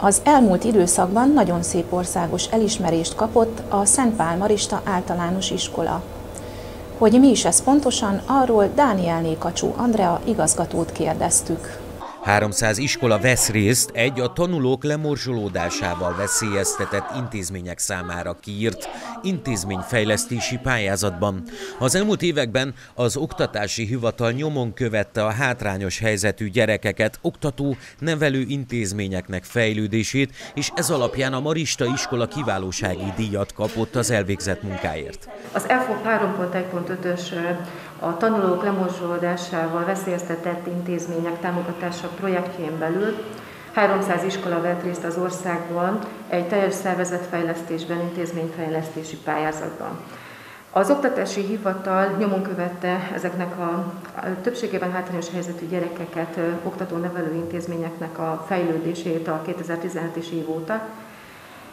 Az elmúlt időszakban nagyon szép országos elismerést kapott a Szent Pál Marista általános iskola. Hogy mi is ez pontosan, arról Dániel Kacsú Andrea igazgatót kérdeztük. 300 iskola vesz részt egy a tanulók lemorzsolódásával veszélyeztetett intézmények számára kiírt intézményfejlesztési pályázatban. Az elmúlt években az Oktatási Hivatal nyomon követte a hátrányos helyzetű gyerekeket oktató nevelő intézményeknek fejlődését, és ez alapján a Marista iskola kiválósági díjat kapott az elvégzett munkáért. Az EFOP 3.1.5-ös a tanulók lemorzsolódásával veszélyeztetett intézmények támogatása projektjén belül 300 iskola vett részt az országban egy teljes szervezetfejlesztésben, intézményfejlesztési pályázatban. Az Oktatási Hivatal nyomon követte ezeknek a többségében hátrányos helyzetű gyerekeket oktató nevelő intézményeknek a fejlődését a 2017-es év óta,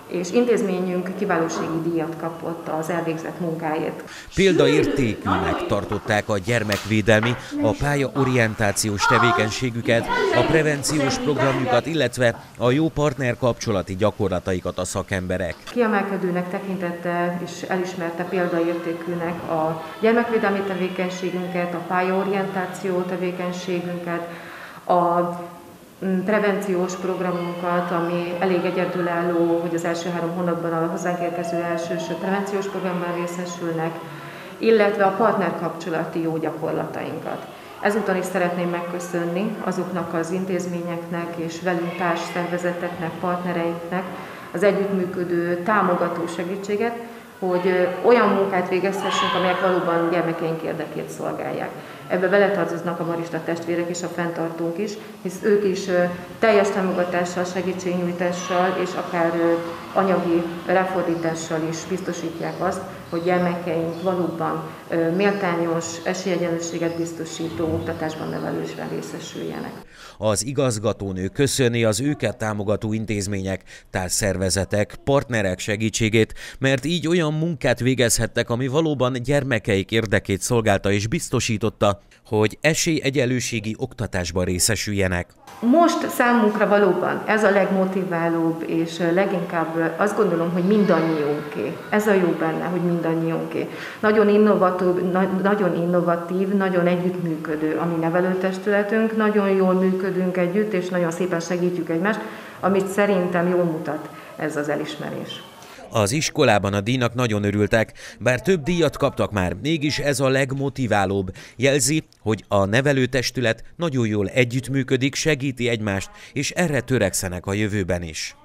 és intézményünk kiválósági díjat kapott az elvégzett munkáért. Példaértékűnek tartották a gyermekvédelmi, a pályaorientációs tevékenységüket, a prevenciós programjukat, illetve a jó partner kapcsolati gyakorlataikat a szakemberek. Kiemelkedőnek tekintette és elismerte példaértékűnek a gyermekvédelmi tevékenységünket, a pályaorientáció tevékenységünket, a prevenciós programunkat, ami elég egyedülálló, hogy az első három hónapban a hozzánk érkező elsős prevenciós programban részesülnek, illetve a partnerkapcsolati jó gyakorlatainkat. Ezúton is szeretném megköszönni azoknak az intézményeknek és velünk társ szervezeteknek, partnereinknek az együttműködő támogató segítséget, hogy olyan munkát végezhessünk, amelyek valóban gyermekeink érdekét szolgálják. Ebbe beletartoznak a Marista testvérek és a fenntartók is, hisz ők is teljes támogatással, segítségnyújtással és akár anyagi ráfordítással is biztosítják azt, hogy gyermekeink valóban méltányos, esélyegyenlőséget biztosító oktatásban nevelésben részesüljenek. Az igazgatónő köszöni az őket támogató intézmények, társzervezetek, partnerek segítségét, mert így olyan munkát végezhettek, ami valóban gyermekeik érdekét szolgálta és biztosította, hogy esélyegyenlőségi oktatásban részesüljenek. Most számunkra valóban ez a legmotiválóbb, és leginkább azt gondolom, hogy mindannyiunké. Ez a jó benne, hogy mindannyiunké. Nagyon innovatív, nagyon innovatív, nagyon együttműködő a mi nevelőtestületünk, nagyon jól működünk együtt, és nagyon szépen segítjük egymást, amit szerintem jól mutat ez az elismerés. Az iskolában a díjnak nagyon örültek, bár több díjat kaptak már, mégis ez a legmotiválóbb. Jelzi, hogy a nevelőtestület nagyon jól együttműködik, segíti egymást, és erre törekszenek a jövőben is.